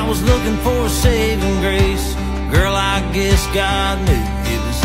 I was looking for a saving grace Girl, I guess God knew it was.